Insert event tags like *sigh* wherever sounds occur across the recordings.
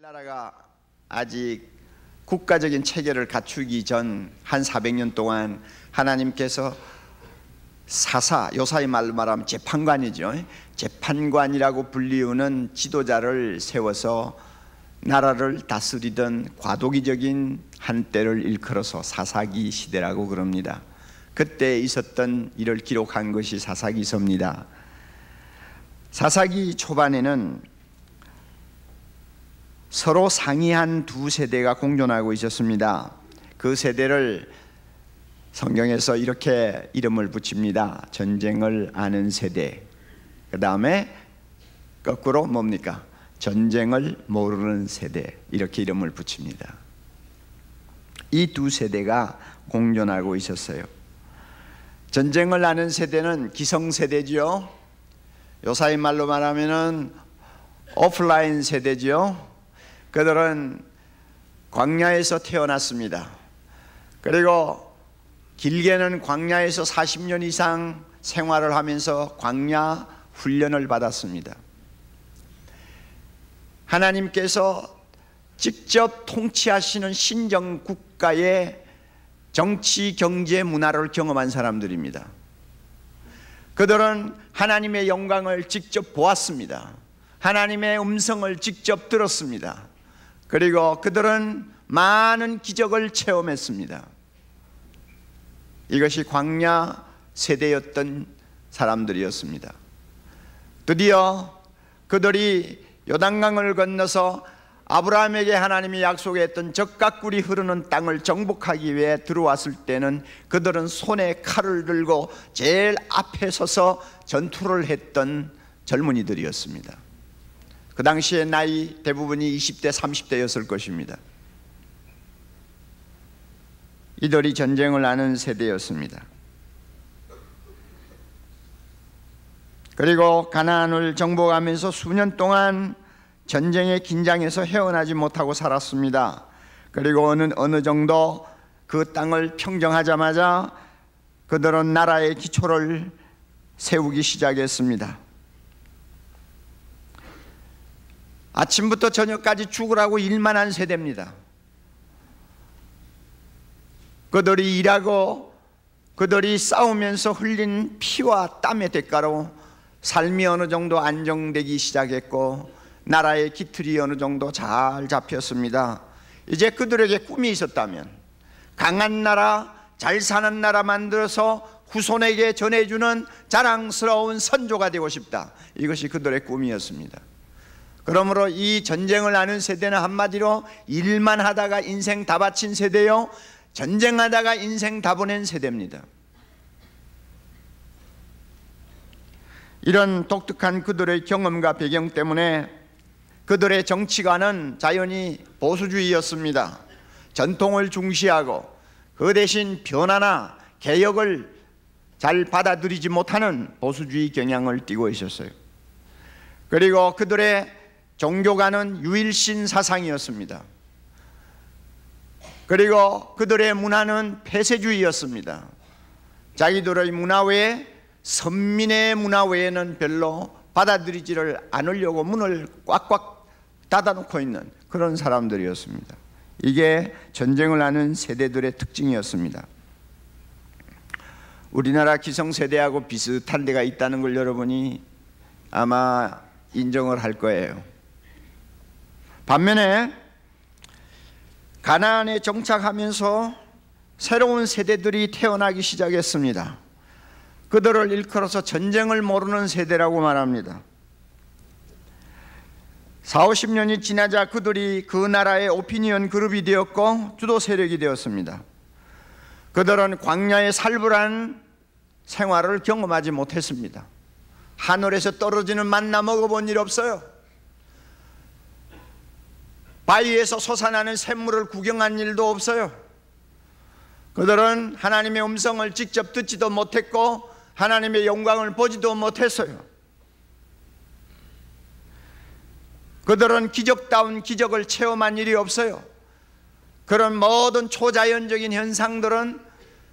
나라가 아직 국가적인 체계를 갖추기 전 한 400년 동안 하나님께서 사사 요사의 말로 말하면 재판관이죠. 재판관이라고 불리우는 지도자를 세워서 나라를 다스리던 과도기적인 한때를 일컬어서 사사기 시대라고 그럽니다. 그때 있었던 일을 기록한 것이 사사기서입니다. 사사기 초반에는 서로 상이한 두 세대가 공존하고 있었습니다. 그 세대를 성경에서 이렇게 이름을 붙입니다. 전쟁을 아는 세대. 그 다음에 거꾸로 뭡니까? 전쟁을 모르는 세대. 이렇게 이름을 붙입니다. 이 두 세대가 공존하고 있었어요. 전쟁을 아는 세대는 기성세대지요. 요사의 말로 말하면은 오프라인 세대지요. 그들은 광야에서 태어났습니다. 그리고 길게는 광야에서 40년 이상 생활을 하면서 광야 훈련을 받았습니다. 하나님께서 직접 통치하시는 신정 국가의 정치, 경제, 문화를 경험한 사람들입니다. 그들은 하나님의 영광을 직접 보았습니다. 하나님의 음성을 직접 들었습니다. 그리고 그들은 많은 기적을 체험했습니다. 이것이 광야 세대였던 사람들이었습니다. 드디어 그들이 요단강을 건너서 아브라함에게 하나님이 약속했던 적각 꿀이 흐르는 땅을 정복하기 위해 들어왔을 때는 그들은 손에 칼을 들고 제일 앞에 서서 전투를 했던 젊은이들이었습니다. 그 당시에 나이 대부분이 20대, 30대였을 것입니다. 이들이 전쟁을 아는 세대였습니다. 그리고 가나안을 정복하면서 수년 동안 전쟁의 긴장에서 헤어나지 못하고 살았습니다. 그리고 어느 어느 정도 그 땅을 평정하자마자 그들은 나라의 기초를 세우기 시작했습니다. 아침부터 저녁까지 죽으라고 일만 한 세대입니다. 그들이 일하고 그들이 싸우면서 흘린 피와 땀의 대가로 삶이 어느 정도 안정되기 시작했고 나라의 기틀이 어느 정도 잘 잡혔습니다. 이제 그들에게 꿈이 있었다면 강한 나라, 잘 사는 나라 만들어서 후손에게 전해주는 자랑스러운 선조가 되고 싶다. 이것이 그들의 꿈이었습니다. 그러므로 이 전쟁을 아는 세대는 한마디로 일만 하다가 인생 다 바친 세대요. 전쟁하다가 인생 다 보낸 세대입니다. 이런 독특한 그들의 경험과 배경 때문에 그들의 정치관은 자연히 보수주의였습니다. 전통을 중시하고 그 대신 변화나 개혁을 잘 받아들이지 못하는 보수주의 경향을 띠고 있었어요. 그리고 그들의 종교가는 유일신 사상이었습니다. 그리고 그들의 문화는 폐쇄주의였습니다. 자기들의 문화 외에 선민의 문화 외에는 별로 받아들이지를 않으려고 문을 꽉꽉 닫아놓고 있는 그런 사람들이었습니다. 이게 전쟁을 하는 세대들의 특징이었습니다. 우리나라 기성세대하고 비슷한 데가 있다는 걸 여러분이 아마 인정을 할 거예요. 반면에 가나안에 정착하면서 새로운 세대들이 태어나기 시작했습니다. 그들을 일컬어서 전쟁을 모르는 세대라고 말합니다. 4, 50년이 지나자 그들이 그 나라의 오피니언 그룹이 되었고 주도 세력이 되었습니다. 그들은 광야의 살벌한 생활을 경험하지 못했습니다. 하늘에서 떨어지는 만나 먹어본 일 없어요. 바위에서 솟아나는 샘물을 구경한 일도 없어요. 그들은 하나님의 음성을 직접 듣지도 못했고 하나님의 영광을 보지도 못했어요. 그들은 기적다운 기적을 체험한 일이 없어요. 그런 모든 초자연적인 현상들은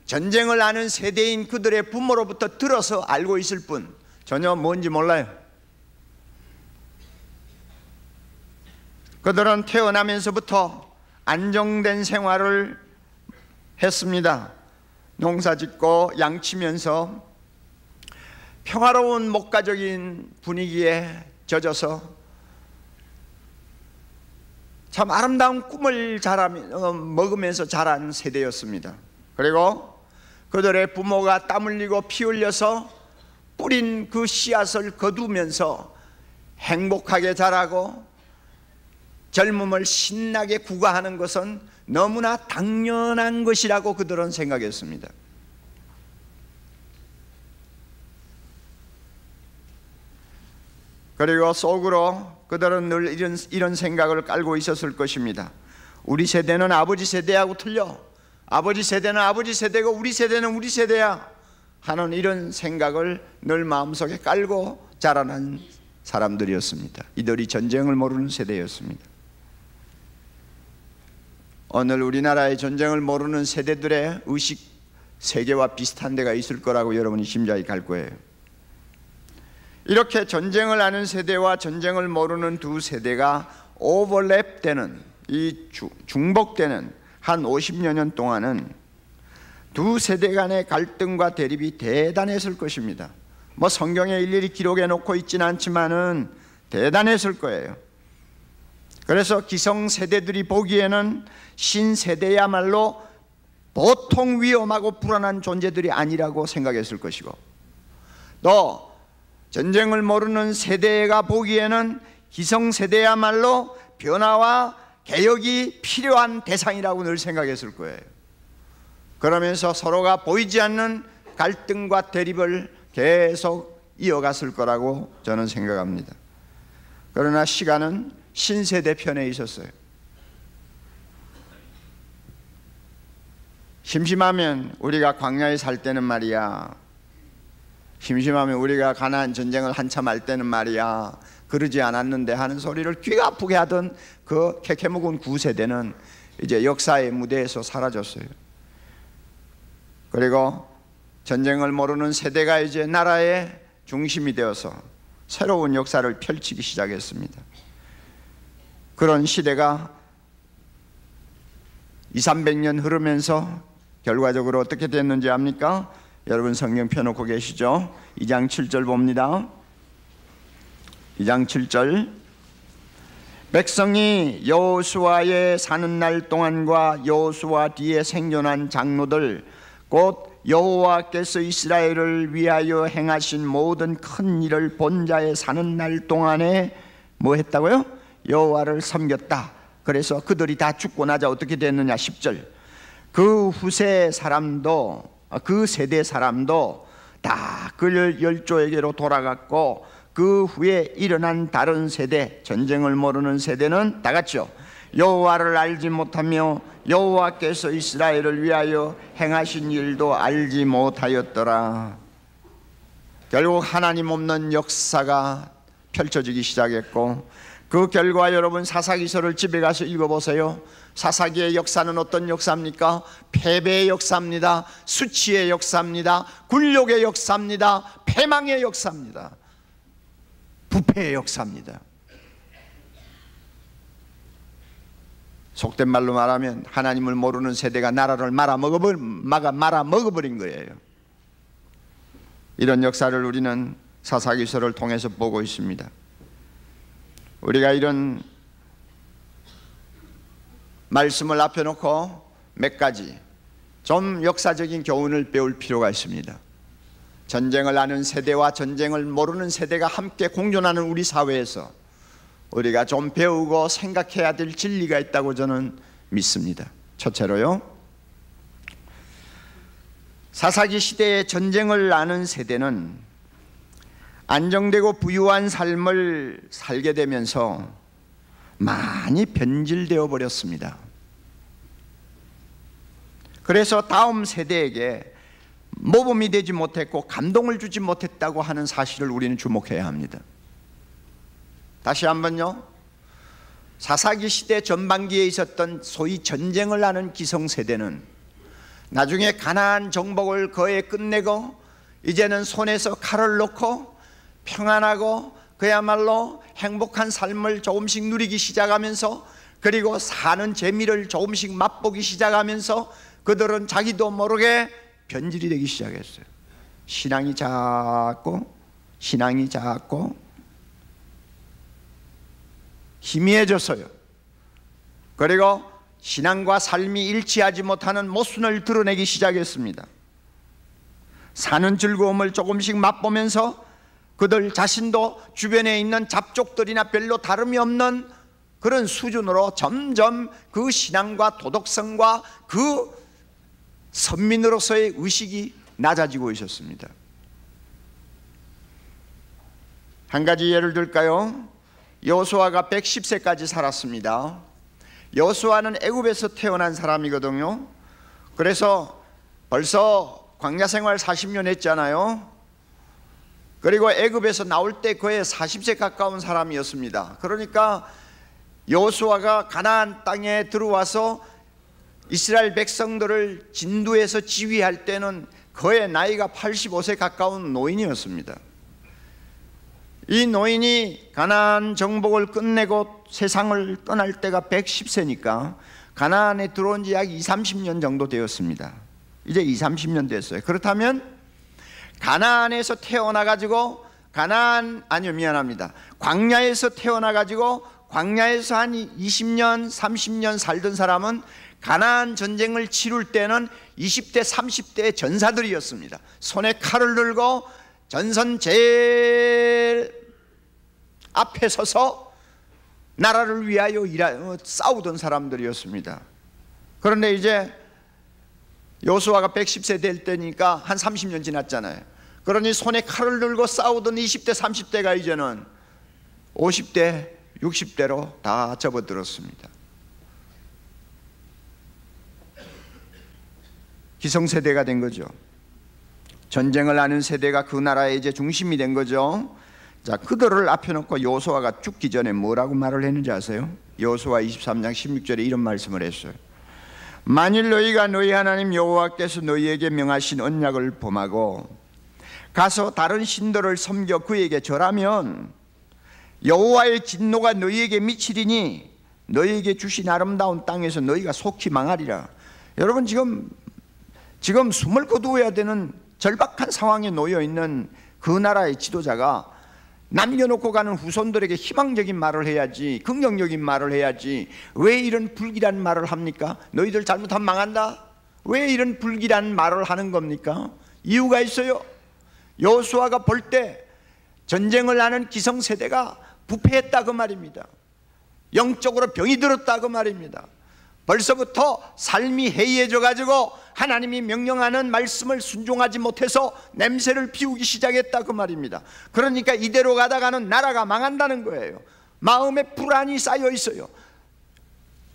전쟁을 아는 세대인 그들의 부모로부터 들어서 알고 있을 뿐 전혀 뭔지 몰라요. 그들은 태어나면서부터 안정된 생활을 했습니다. 농사 짓고 양치면서 평화로운 목가적인 분위기에 젖어서 참 아름다운 꿈을 자라며, 어, 먹으면서 자란 세대였습니다. 그리고 그들의 부모가 땀 흘리고 피 흘려서 뿌린 그 씨앗을 거두면서 행복하게 자라고 젊음을 신나게 구가하는 것은 너무나 당연한 것이라고 그들은 생각했습니다. 그리고 속으로 그들은 늘 이런, 이런 생각을 깔고 있었을 것입니다. 우리 세대는 아버지 세대하고 틀려. 아버지 세대는 아버지 세대고 우리 세대는 우리 세대야. 하는 이런 생각을 늘 마음속에 깔고 자라난 사람들이었습니다. 이들이 전쟁을 모르는 세대였습니다. 오늘 우리나라의 전쟁을 모르는 세대들의 의식 세계와 비슷한 데가 있을 거라고 여러분이 심자히 갈 거예요. 이렇게 전쟁을 아는 세대와 전쟁을 모르는 두 세대가 오버랩되는 이 중복되는 한 50여 년 동안은 두 세대 간의 갈등과 대립이 대단했을 것입니다. 뭐 성경에 일일이 기록해 놓고 있지는 않지만은 대단했을 거예요. 그래서 기성 세대들이 보기에는 신 세대야말로 보통 위험하고 불안한 존재들이 아니라고 생각했을 것이고 또 전쟁을 모르는 세대가 보기에는 기성 세대야말로 변화와 개혁이 필요한 대상이라고 늘 생각했을 거예요. 그러면서 서로가 보이지 않는 갈등과 대립을 계속 이어갔을 거라고 저는 생각합니다. 그러나 시간은 신세대 편에 있었어요. 심심하면 우리가 광야에 살 때는 말이야. 심심하면 우리가 가나안 전쟁을 한참 할 때는 말이야. 그러지 않았는데 하는 소리를 귀가 아프게 하던 그 캐캐묵은 구세대는 이제 역사의 무대에서 사라졌어요. 그리고 전쟁을 모르는 세대가 이제 나라의 중심이 되어서 새로운 역사를 펼치기 시작했습니다. 그런 시대가 2, 300년 흐르면서 결과적으로 어떻게 됐는지 압니까? 여러분 성경 펴놓고 계시죠? 2장 7절 봅니다. 2장 7절 백성이 여호수아의 사는 날 동안과 여호수아 뒤에 생존한 장로들 곧 여호와께서 이스라엘을 위하여 행하신 모든 큰 일을 본 자의 사는 날 동안에 뭐 했다고요? 여호와를 섬겼다. 그래서 그들이 다 죽고 나자 어떻게 됐느냐 10절. 그 후세 사람도 그 세대 사람도 다 그 열조에게로 돌아갔고 그 후에 일어난 다른 세대 전쟁을 모르는 세대는 다 같죠. 여호와를 알지 못하며 여호와께서 이스라엘을 위하여 행하신 일도 알지 못하였더라. 결국 하나님 없는 역사가 펼쳐지기 시작했고 그 결과 여러분 사사기서를 집에 가서 읽어보세요. 사사기의 역사는 어떤 역사입니까? 패배의 역사입니다. 수치의 역사입니다. 굴욕의 역사입니다. 패망의 역사입니다. 부패의 역사입니다. 속된 말로 말하면 하나님을 모르는 세대가 나라를 말아 먹어버 말아 먹어버린 거예요. 이런 역사를 우리는 사사기서를 통해서 보고 있습니다. 우리가 이런 말씀을 앞에 놓고 몇 가지 좀 역사적인 교훈을 배울 필요가 있습니다. 전쟁을 아는 세대와 전쟁을 모르는 세대가 함께 공존하는 우리 사회에서 우리가 좀 배우고 생각해야 될 진리가 있다고 저는 믿습니다. 첫째로요. 사사기 시대의 전쟁을 아는 세대는 안정되고 부유한 삶을 살게 되면서 많이 변질되어 버렸습니다. 그래서 다음 세대에게 모범이 되지 못했고 감동을 주지 못했다고 하는 사실을 우리는 주목해야 합니다. 다시 한번요. 사사기 시대 전반기에 있었던 소위 전쟁을 하는 기성 세대는 나중에 가나안 정복을 거의 끝내고 이제는 손에서 칼을 놓고 평안하고 그야말로 행복한 삶을 조금씩 누리기 시작하면서 그리고 사는 재미를 조금씩 맛보기 시작하면서 그들은 자기도 모르게 변질이 되기 시작했어요. 신앙이 작고 신앙이 작고 희미해졌어요. 그리고 신앙과 삶이 일치하지 못하는 모순을 드러내기 시작했습니다. 사는 즐거움을 조금씩 맛보면서 그들 자신도 주변에 있는 잡족들이나 별로 다름이 없는 그런 수준으로 점점 그 신앙과 도덕성과 그 선민으로서의 의식이 낮아지고 있었습니다. 한 가지 예를 들까요? 여수아가 110세까지 살았습니다. 여수아는 애굽에서 태어난 사람이거든요. 그래서 벌써 광야 생활 40년 했잖아요. 그리고 애굽에서 나올 때 거의 40세 가까운 사람이었습니다. 그러니까 여수아가 가나안 땅에 들어와서 이스라엘 백성들을 진두에서 지휘할 때는 거의 나이가 85세 가까운 노인이었습니다. 이 노인이 가나안 정복을 끝내고 세상을 떠날 때가 110세니까 가나안에 들어온 지 약 2, 30년 정도 되었습니다. 이제 2, 30년 됐어요. 그렇다면 가나안에서 태어나 가지고 가나안 아니요 미안합니다. 광야에서 태어나 가지고 광야에서 한 20년, 30년 살던 사람은 가나안 전쟁을 치룰 때는 20대, 30대의 전사들이었습니다. 손에 칼을 들고 전선 제일 앞에 서서 나라를 위하여 일하, 어, 싸우던 사람들이었습니다. 그런데 이제 요수아가 110세 될 때니까 한 30년 지났잖아요. 그러니 손에 칼을 들고 싸우던 20대, 30대가 이제는 50대, 60대로 다 접어들었습니다. 기성세대가 된 거죠. 전쟁을 하는 세대가 그 나라의 이제 중심이 된 거죠. 자, 그들을 앞에 놓고 요수아가 죽기 전에 뭐라고 말을 했는지 아세요? 요수아 23장 16절에 이런 말씀을 했어요. 만일 너희가 너희 하나님 여호와께서 너희에게 명하신 언약을 범하고 가서 다른 신들을 섬겨 그에게 절하면 여호와의 진노가 너희에게 미치리니 너희에게 주신 아름다운 땅에서 너희가 속히 망하리라. 여러분 지금 지금 숨을 거두어야 되는 절박한 상황에 놓여 있는 그 나라의 지도자가 남겨놓고 가는 후손들에게 희망적인 말을 해야지 긍정적인 말을 해야지 왜 이런 불길한 말을 합니까? 너희들 잘못하면 망한다? 왜 이런 불길한 말을 하는 겁니까? 이유가 있어요 여수아가 볼 때 전쟁을 하는 기성세대가 부패했다 그 말입니다 영적으로 병이 들었다 그 말입니다 벌써부터 삶이 해이해져 가지고 하나님이 명령하는 말씀을 순종하지 못해서 냄새를 피우기 시작했다 그 말입니다. 그러니까 이대로 가다가는 나라가 망한다는 거예요. 마음에 불안이 쌓여 있어요.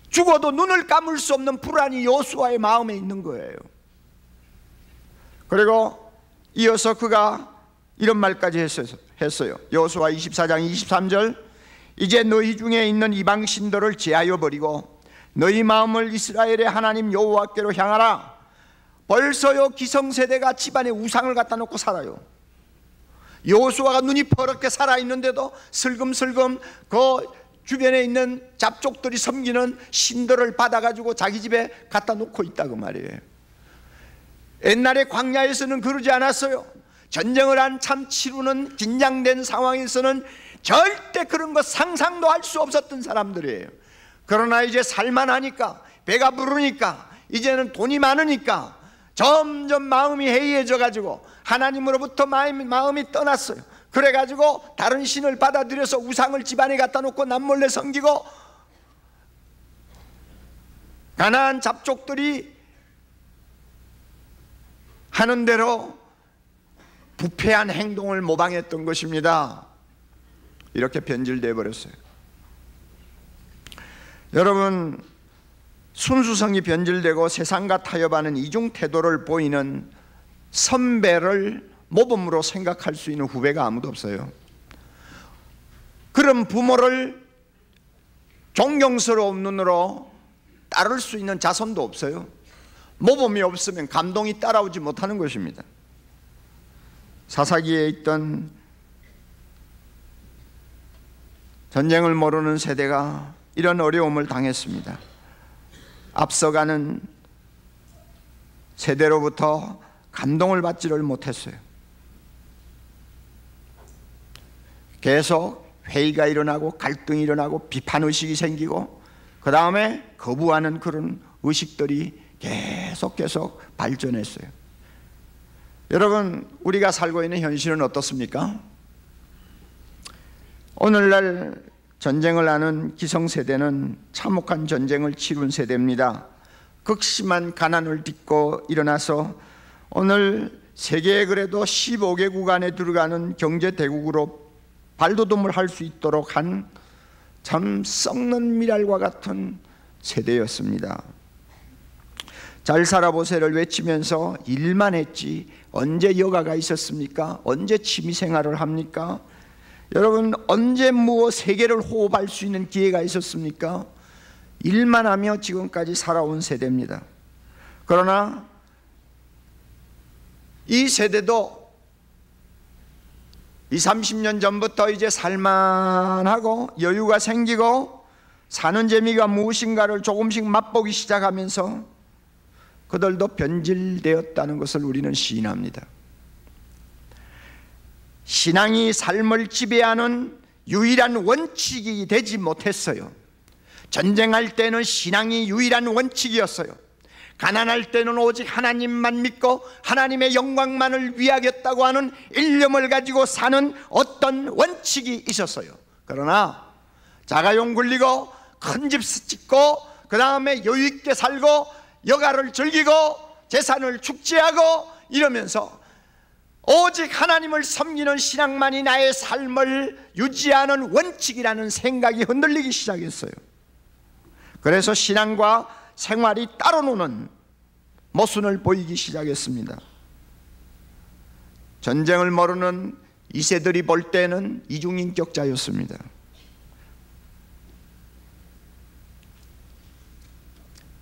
죽어도 눈을 감을 수 없는 불안이 여수와의 마음에 있는 거예요. 그리고 이어서 그가 이런 말까지 했어요. 여수와 24장 23절 이제 너희 중에 있는 이방 신들을 제하여 버리고 너희 마음을 이스라엘의 하나님 여호와께로 향하라. 벌써요 기성세대가 집안에 우상을 갖다 놓고 살아요. 여호수아가 눈이 퍼렇게 살아 있는데도 슬금슬금 그 주변에 있는 잡족들이 섬기는 신들을 받아가지고 자기 집에 갖다 놓고 있다고 말이에요. 옛날에 광야에서는 그러지 않았어요. 전쟁을 한참 치루는 긴장된 상황에서는 절대 그런 거 상상도 할 수 없었던 사람들이에요. 그러나 이제 살만하니까 배가 부르니까 이제는 돈이 많으니까 점점 마음이 해이해져 가지고 하나님으로부터 마음이, 마음이 떠났어요. 그래 가지고 다른 신을 받아들여서 우상을 집안에 갖다 놓고 남몰래 섬기고 가나안 잡족들이 하는 대로 부패한 행동을 모방했던 것입니다. 이렇게 변질돼 버렸어요. 여러분 순수성이 변질되고 세상과 타협하는 이중 태도를 보이는 선배를 모범으로 생각할 수 있는 후배가 아무도 없어요. 그런 부모를 존경스러운 눈으로 따를 수 있는 자손도 없어요. 모범이 없으면 감동이 따라오지 못하는 것입니다. 사사기에 있던 전쟁을 모르는 세대가 이런 어려움을 당했습니다. 앞서가는 세대로부터 감동을 받지를 못했어요. 계속 회의가 일어나고 갈등이 일어나고 비판 의식이 생기고 그 다음에 거부하는 그런 의식들이 계속 계속 발전했어요. 여러분, 우리가 살고 있는 현실은 어떻습니까? 오늘날 전쟁을 하는 기성세대는 참혹한 전쟁을 치룬 세대입니다. 극심한 가난을 딛고 일어나서 오늘 세계에 그래도 15개국 안에 들어가는 경제대국으로 발돋움을 할 수 있도록 한 참 썩는 미랄과 같은 세대였습니다. 잘 살아보세를 외치면서 일만 했지 언제 여가가 있었습니까? 언제 취미생활을 합니까? 여러분 언제 무엇 세계를 호흡할 수 있는 기회가 있었습니까? 일만 하며 지금까지 살아온 세대입니다. 그러나 이 세대도 20, 30년 전부터 이제 살만하고 여유가 생기고 사는 재미가 무엇인가를 조금씩 맛보기 시작하면서 그들도 변질되었다는 것을 우리는 시인합니다. 신앙이 삶을 지배하는 유일한 원칙이 되지 못했어요. 전쟁할 때는 신앙이 유일한 원칙이었어요. 가난할 때는 오직 하나님만 믿고 하나님의 영광만을 위하겠다고 하는 일념을 가지고 사는 어떤 원칙이 있었어요. 그러나 자가용 굴리고 큰 집 짓고 그 다음에 여유 있게 살고 여가를 즐기고 재산을 축제하고 이러면서 오직 하나님을 섬기는 신앙만이 나의 삶을 유지하는 원칙이라는 생각이 흔들리기 시작했어요. 그래서 신앙과 생활이 따로 노는 모순을 보이기 시작했습니다. 전쟁을 모르는 이세들이 볼 때는 이중인격자였습니다.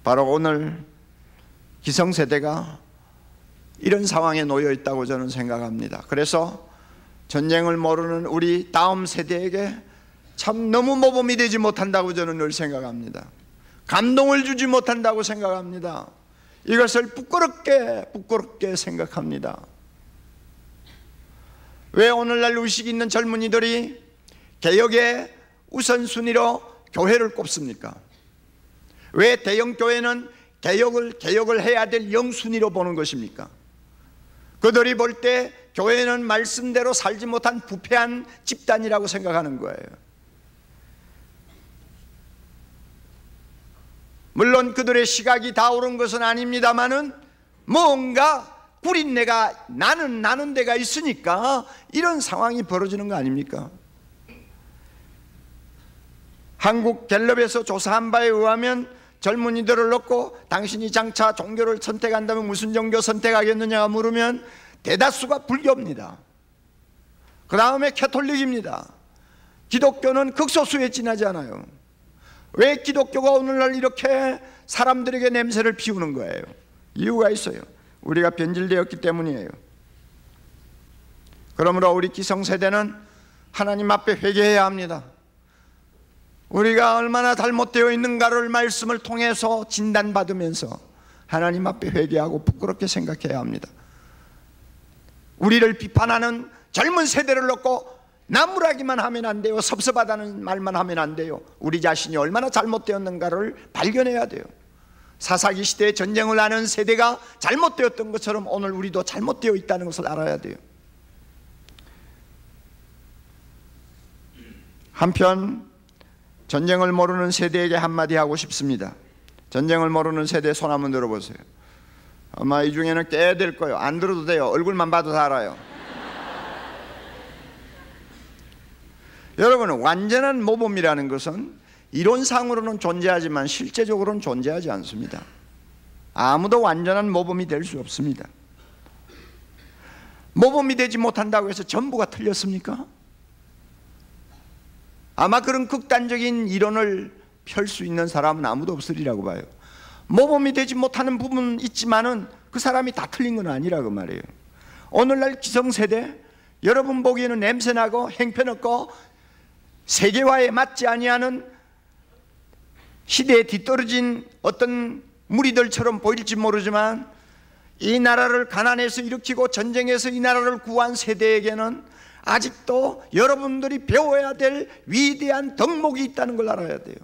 바로 오늘 기성세대가 이런 상황에 놓여 있다고 저는 생각합니다. 그래서 전쟁을 모르는 우리 다음 세대에게 참 너무 모범이 되지 못한다고 저는 늘 생각합니다. 감동을 주지 못한다고 생각합니다. 이것을 부끄럽게 부끄럽게 생각합니다. 왜 오늘날 의식 있는 젊은이들이 개혁의 우선순위로 교회를 꼽습니까? 왜 대형 교회는 개혁을 개혁을 해야 될 영순위로 보는 것입니까? 그들이 볼 때 교회는 말씀대로 살지 못한 부패한 집단이라고 생각하는 거예요. 물론 그들의 시각이 다 옳은 것은 아닙니다만은 뭔가 구린내가 나는 나는 데가 있으니까 이런 상황이 벌어지는 거 아닙니까? 한국 갤럽에서 조사한 바에 의하면 젊은이들을 놓고 당신이 장차 종교를 선택한다면 무슨 종교 선택하겠느냐가 물으면 대다수가 불교입니다. 그 다음에 캐톨릭입니다. 기독교는 극소수에 지나지 않아요. 왜 기독교가 오늘날 이렇게 사람들에게 냄새를 피우는 거예요? 이유가 있어요. 우리가 변질되었기 때문이에요. 그러므로 우리 기성세대는 하나님 앞에 회개해야 합니다. 우리가 얼마나 잘못되어 있는가를 말씀을 통해서 진단받으면서 하나님 앞에 회개하고 부끄럽게 생각해야 합니다. 우리를 비판하는 젊은 세대를 놓고 나무라기만 하면 안 돼요. 섭섭하다는 말만 하면 안 돼요. 우리 자신이 얼마나 잘못되었는가를 발견해야 돼요. 사사기 시대에 전쟁을 하는 세대가 잘못되었던 것처럼 오늘 우리도 잘못되어 있다는 것을 알아야 돼요. 한편 전쟁을 모르는 세대에게 한마디 하고 싶습니다. 전쟁을 모르는 세대 손 한번 들어보세요. 아마 이 중에는 꽤될 거예요. 안 들어도 돼요. 얼굴만 봐도 다 알아요. *laughs* 여러분 완전한 모범이라는 것은 이론상으로는 존재하지만 실제적으로는 존재하지 않습니다. 아무도 완전한 모범이 될 수 없습니다. 모범이 되지 못한다고 해서 전부가 틀렸습니까? 아마 그런 극단적인 이론을 펼 수 있는 사람은 아무도 없으리라고 봐요. 모범이 되지 못하는 부분 있지만은 그 사람이 다 틀린 건 아니라고 말이에요. 오늘날 기성세대 여러분 보기에는 냄새나고 행편없고 세계화에 맞지 아니하는 시대에 뒤떨어진 어떤 무리들처럼 보일지 모르지만 이 나라를 가난해서 일으키고 전쟁에서 이 나라를 구한 세대에게는 아직도 여러분들이 배워야 될 위대한 덕목이 있다는 걸 알아야 돼요.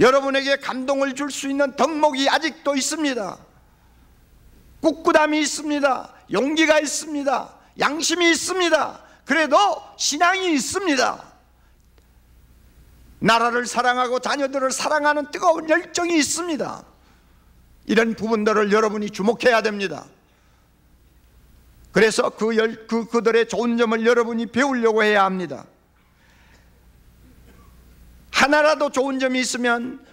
여러분에게 감동을 줄 수 있는 덕목이 아직도 있습니다. 꿋꿋함이 있습니다. 용기가 있습니다. 양심이 있습니다. 그래도 신앙이 있습니다. 나라를 사랑하고 자녀들을 사랑하는 뜨거운 열정이 있습니다. 이런 부분들을 여러분이 주목해야 됩니다. 그래서 그, 열, 그 그들의 좋은 점을 여러분이 배우려고 해야 합니다. 하나라도 좋은 점이 있으면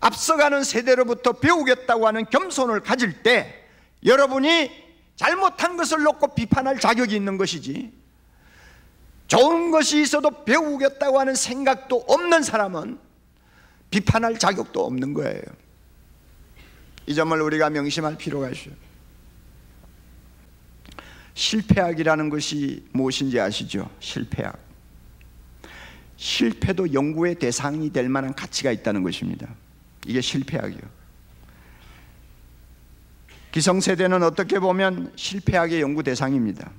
앞서가는 세대로부터 배우겠다고 하는 겸손을 가질 때 여러분이 잘못한 것을 놓고 비판할 자격이 있는 것이지 좋은 것이 있어도 배우겠다고 하는 생각도 없는 사람은 비판할 자격도 없는 거예요. 이 점을 우리가 명심할 필요가 있어요. 실패학이라는 것이 무엇인지 아시죠? 실패학. 실패도 연구의 대상이 될 만한 가치가 있다는 것입니다. 이게 실패학이요. 기성세대는 어떻게 보면 실패학의 연구 대상입니다.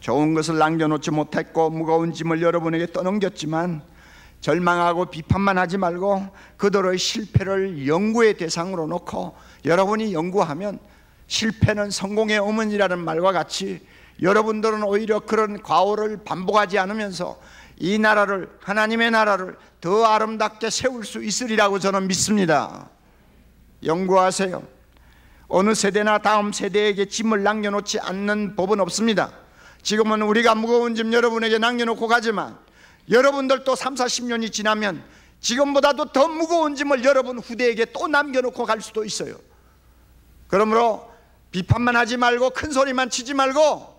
좋은 것을 남겨놓지 못했고 무거운 짐을 여러분에게 떠넘겼지만 절망하고 비판만 하지 말고 그들의 실패를 연구의 대상으로 놓고 여러분이 연구하면 실패는 성공의 어머니라는 말과 같이 여러분들은 오히려 그런 과오를 반복하지 않으면서 이 나라를 하나님의 나라를 더 아름답게 세울 수 있으리라고 저는 믿습니다. 연구하세요. 어느 세대나 다음 세대에게 짐을 남겨놓지 않는 법은 없습니다. 지금은 우리가 무거운 짐 여러분에게 남겨놓고 가지만 여러분들도 3, 40년이 지나면 지금보다도 더 무거운 짐을 여러분 후대에게 또 남겨놓고 갈 수도 있어요. 그러므로 비판만 하지 말고 큰 소리만 치지 말고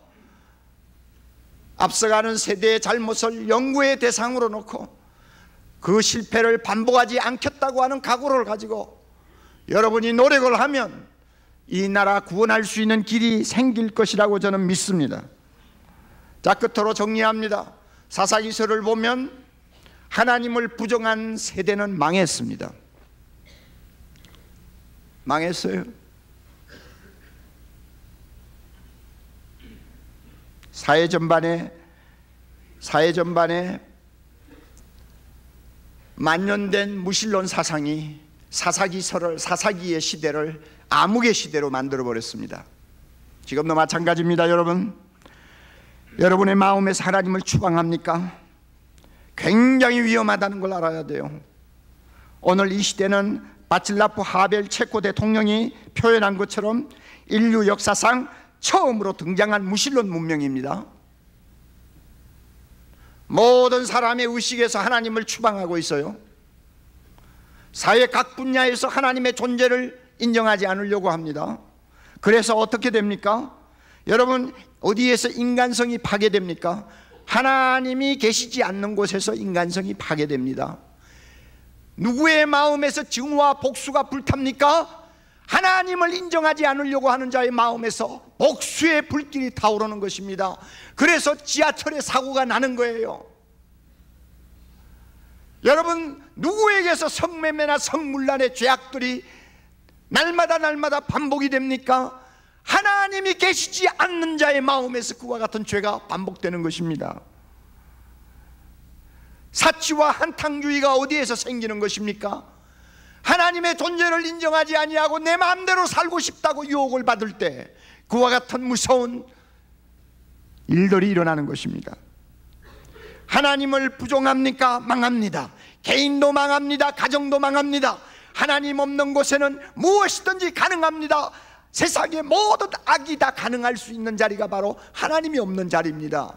앞서가는 세대의 잘못을 연구의 대상으로 놓고 그 실패를 반복하지 않겠다고 하는 각오를 가지고 여러분이 노력을 하면 이 나라 구원할 수 있는 길이 생길 것이라고 저는 믿습니다. 자, 끝으로 정리합니다. 사사기서를 보면 하나님을 부정한 세대는 망했습니다. 망했어요. 사회 전반에 사회 전반에 만년된 무신론 사상이 사사기설을 사사기의 시대를 암흑의 시대로 만들어 버렸습니다. 지금도 마찬가지입니다, 여러분. 여러분의 마음에서 하나님을 추방합니까? 굉장히 위험하다는 걸 알아야 돼요. 오늘 이 시대는 바칠라프 하벨 체코 대통령이 표현한 것처럼 인류 역사상 처음으로 등장한 무신론 문명입니다. 모든 사람의 의식에서 하나님을 추방하고 있어요. 사회 각 분야에서 하나님의 존재를 인정하지 않으려고 합니다. 그래서 어떻게 됩니까? 여러분, 어디에서 인간성이 파괴됩니까? 하나님이 계시지 않는 곳에서 인간성이 파괴됩니다. 누구의 마음에서 증오와 복수가 불탑니까? 하나님을 인정하지 않으려고 하는 자의 마음에서 복수의 불길이 타오르는 것입니다. 그래서 지하철에 사고가 나는 거예요. 여러분, 누구에게서 성매매나 성물란의 죄악들이 날마다 날마다 반복이 됩니까? 하나님이 계시지 않는 자의 마음에서 그와 같은 죄가 반복되는 것입니다. 사치와 한탕주의가 어디에서 생기는 것입니까? 하나님의 존재를 인정하지 아니하고 내 마음대로 살고 싶다고 유혹을 받을 때 그와 같은 무서운 일들이 일어나는 것입니다. 하나님을 부정합니까? 망합니다. 개인도 망합니다. 가정도 망합니다. 하나님 없는 곳에는 무엇이든지 가능합니다. 세상의 모든 악이 다 가능할 수 있는 자리가 바로 하나님이 없는 자리입니다.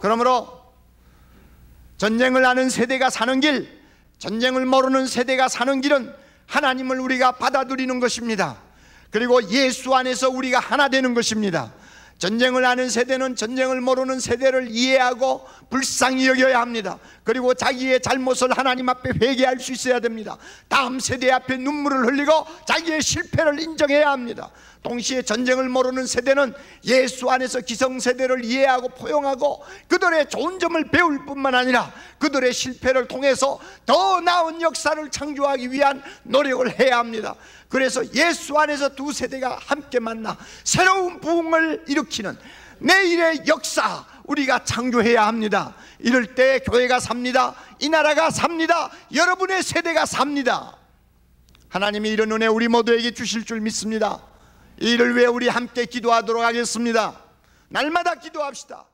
그러므로 전쟁을 하는 세대가 사는 길, 전쟁을 모르는 세대가 사는 길은 하나님을 우리가 받아들이는 것입니다. 그리고 예수 안에서 우리가 하나 되는 것입니다. 전쟁을 아는 세대는 전쟁을 모르는 세대를 이해하고 불쌍히 여겨야 합니다. 그리고 자기의 잘못을 하나님 앞에 회개할 수 있어야 됩니다. 다음 세대 앞에 눈물을 흘리고 자기의 실패를 인정해야 합니다. 동시에 전쟁을 모르는 세대는 예수 안에서 기성세대를 이해하고 포용하고 그들의 좋은 점을 배울 뿐만 아니라 그들의 실패를 통해서 더 나은 역사를 창조하기 위한 노력을 해야 합니다. 그래서 예수 안에서 두 세대가 함께 만나 새로운 부흥을 일으키는 내일의 역사 우리가 창조해야 합니다. 이럴 때 교회가 삽니다. 이 나라가 삽니다. 여러분의 세대가 삽니다. 하나님이 이런 은혜 우리 모두에게 주실 줄 믿습니다. 이를 위해 우리 함께 기도하도록 하겠습니다. 날마다 기도합시다.